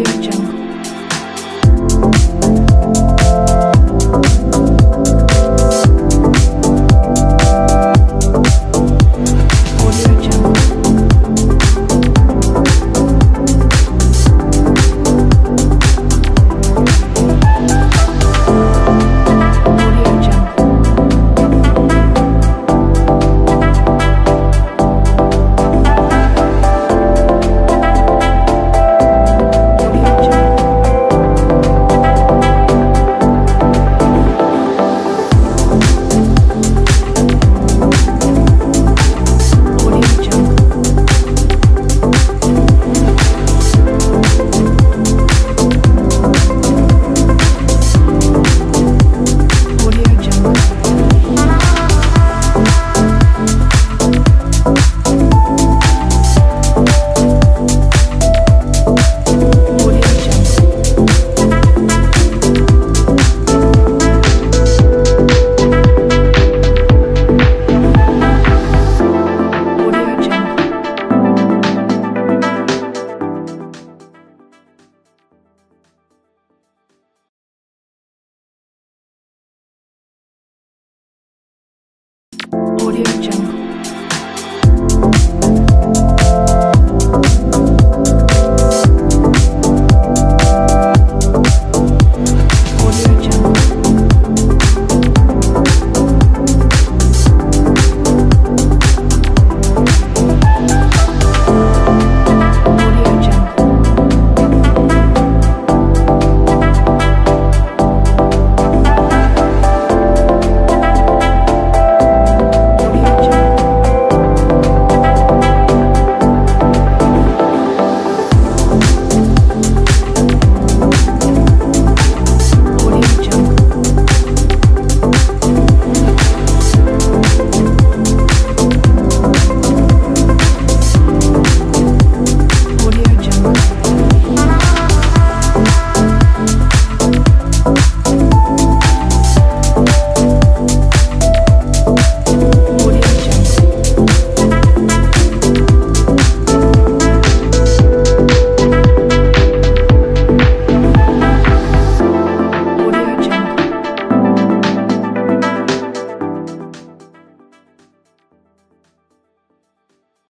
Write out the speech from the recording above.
Audio Jungle. Audio Jungle.